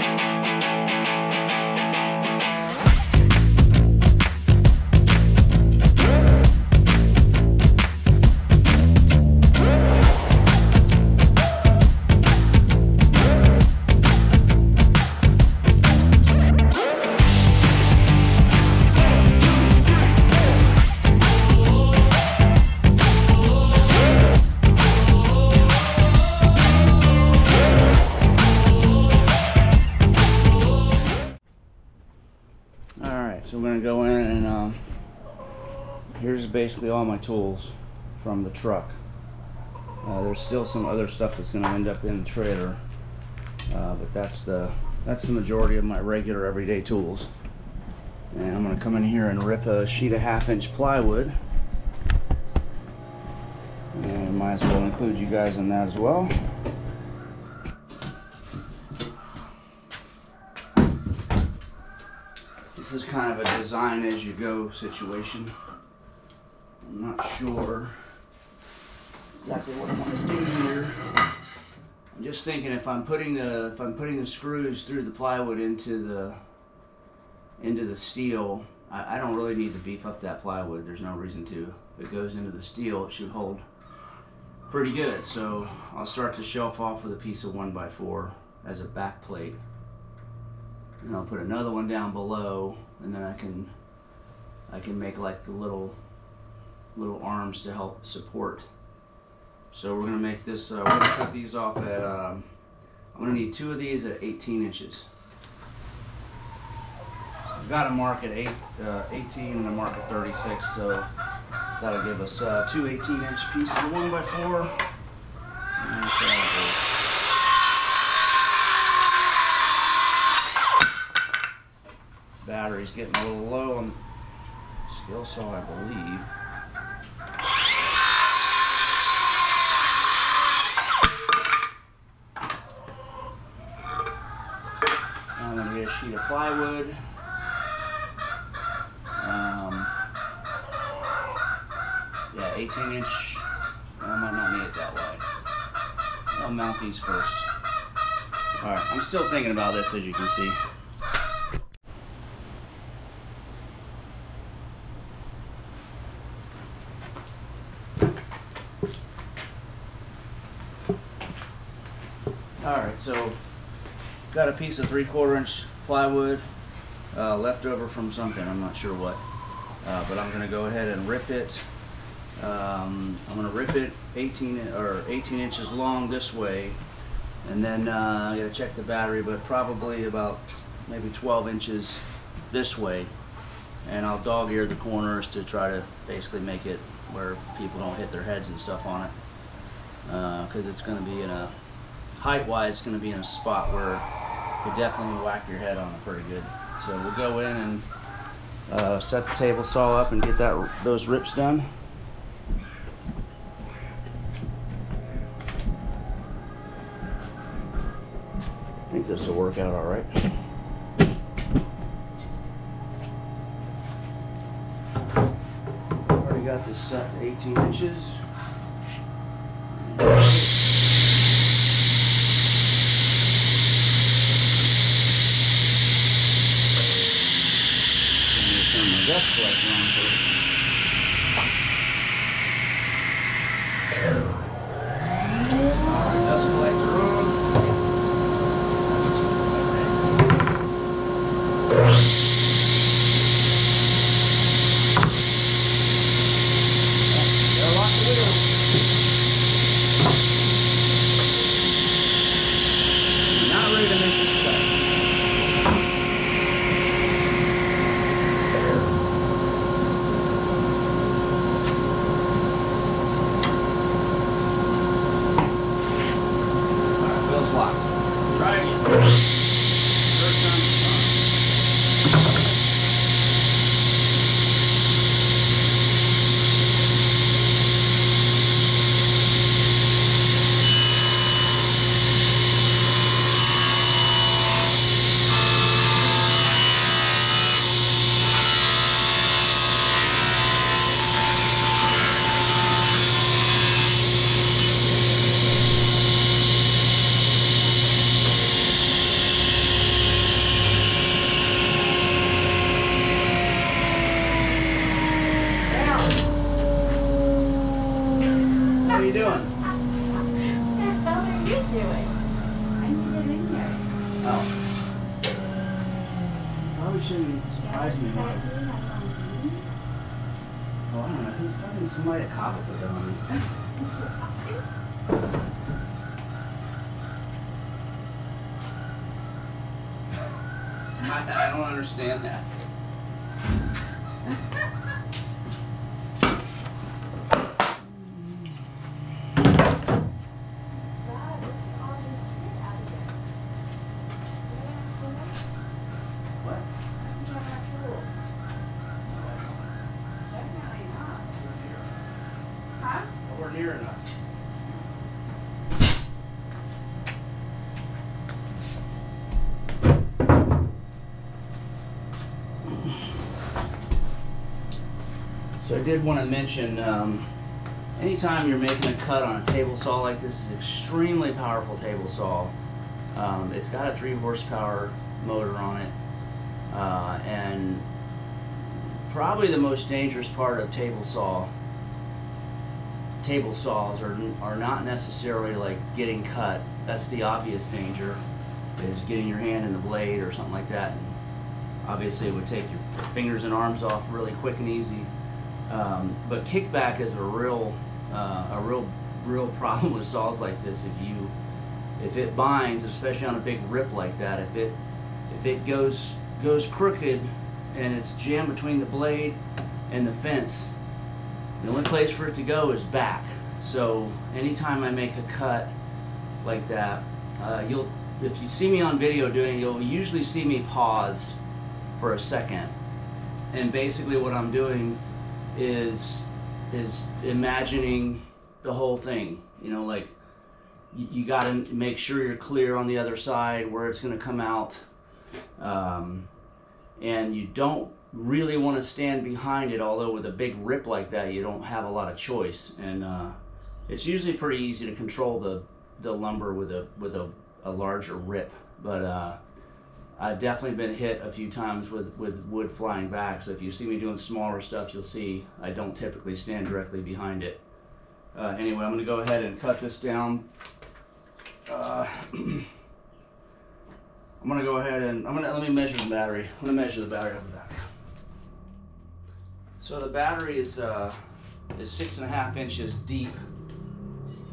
So basically all my tools from the truck. Uh, there's still some other stuff that's gonna end up in the trailer, uh, but that's the that's the majority of my regular everyday tools. And I'm gonna come in here and rip a sheet of half inch plywood. And might as well include you guys in that as well. This is kind of a design as you go situation. I'm not sure exactly what I want to do here. I'm just thinking if I'm putting the if I'm putting the screws through the plywood into the into the steel, I, I don't really need to beef up that plywood. There's no reason to. If it goes into the steel, it should hold pretty good. So I'll start to shelf off with a piece of one by four as a back plate and I'll put another one down below and then I can I can make like a little little arms to help support. So we're gonna make this uh, we're gonna cut these off at um, I'm gonna need two of these at 18 inches. I've got a mark at 8, uh, 18 and a mark at 36 so that'll give us uh, two 18 inch pieces of 1 by 4 battery's getting a little low on the skill saw, I believe. I'm of plywood. Um, yeah, 18 inch. I might not need it that wide. I'll mount these first. Alright, I'm still thinking about this as you can see. Alright, so got a piece of three quarter inch plywood uh, left over from something, I'm not sure what. Uh, but I'm going to go ahead and rip it. Um, I'm going to rip it 18 or 18 inches long this way and then uh, I got to check the battery but probably about maybe 12 inches this way and I'll dog ear the corners to try to basically make it where people don't hit their heads and stuff on it because uh, it's going to be in a height wise it's going to be in a spot where you definitely whack your head on it pretty good. So we'll go in and uh, set the table saw up and get that those rips done. I think this will work out all right. Already got this set to 18 inches. Dust collector on first. Dust collector do. I need to get in here. Oh. Probably shouldn't surprise me. Oh, I don't know. Who fucking somebody a cop put it on? I, I don't understand that. So I did want to mention, um, anytime you're making a cut on a table saw like this, is extremely powerful table saw. Um, it's got a three horsepower motor on it, uh, and probably the most dangerous part of table saw table saws are, are not necessarily like getting cut. That's the obvious danger, is getting your hand in the blade or something like that. And obviously, it would take your fingers and arms off really quick and easy. Um, but kickback is a real, uh, a real, real problem with saws like this. If you, if it binds, especially on a big rip like that, if it, if it goes goes crooked and it's jammed between the blade and the fence, the only place for it to go is back. So anytime I make a cut like that, uh, you'll if you see me on video doing it, you'll usually see me pause for a second. And basically what I'm doing is is imagining the whole thing. You know, like you, you got to make sure you're clear on the other side where it's going to come out, um, and you don't really want to stand behind it. Although with a big rip like that, you don't have a lot of choice, and uh, it's usually pretty easy to control the the lumber with a with a, a larger rip. But uh, I've definitely been hit a few times with, with wood flying back. So if you see me doing smaller stuff, you'll see I don't typically stand directly behind it. Uh, anyway, I'm going to go ahead and cut this down. Uh, I'm going to go ahead and I'm going to let me measure the battery. I'm to measure the battery. So the battery is uh, is six and a half inches deep.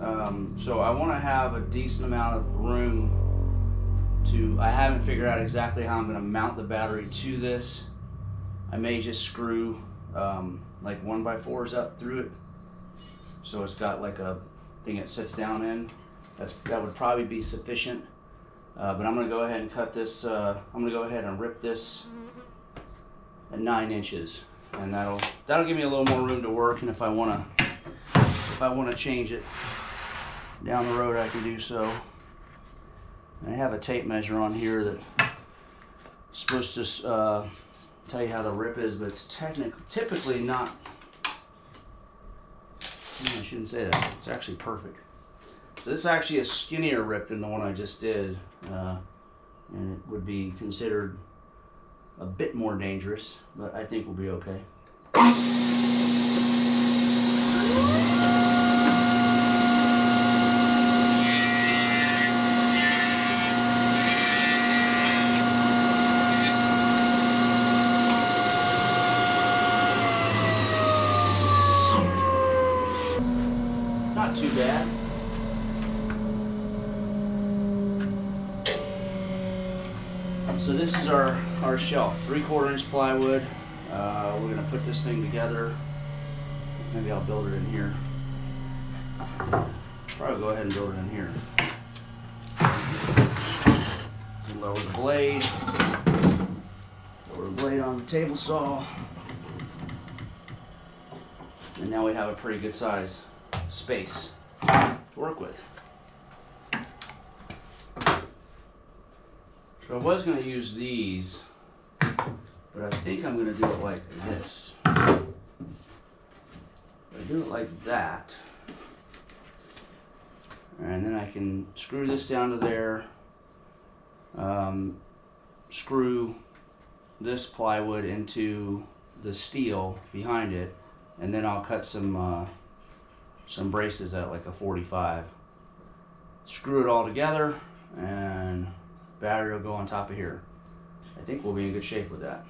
Um, so I want to have a decent amount of room to, I haven't figured out exactly how I'm going to mount the battery to this. I may just screw um, like one by fours up through it. So it's got like a thing it sits down in. That's, that would probably be sufficient. Uh, but I'm going to go ahead and cut this, uh, I'm going to go ahead and rip this at nine inches. And that'll, that'll give me a little more room to work. And if I want to, if I want to change it down the road, I can do so. And I have a tape measure on here that is supposed to uh, tell you how the rip is, but it's technically typically not. I shouldn't say that. It's actually perfect. So this is actually a skinnier rip than the one I just did, uh, and it would be considered a bit more dangerous, but I think we'll be okay. Not too bad. So this is our, our shelf, three quarter inch plywood. Uh, we're gonna put this thing together. Maybe I'll build it in here. Probably go ahead and build it in here. Lower the blade. Lower the blade on the table saw. And now we have a pretty good size space to work with. So I was going to use these, but I think I'm going to do it like this. I do it like that, and then I can screw this down to there, um, screw this plywood into the steel behind it, and then I'll cut some uh, some braces at like a 45. Screw it all together and Battery will go on top of here. I think we'll be in good shape with that.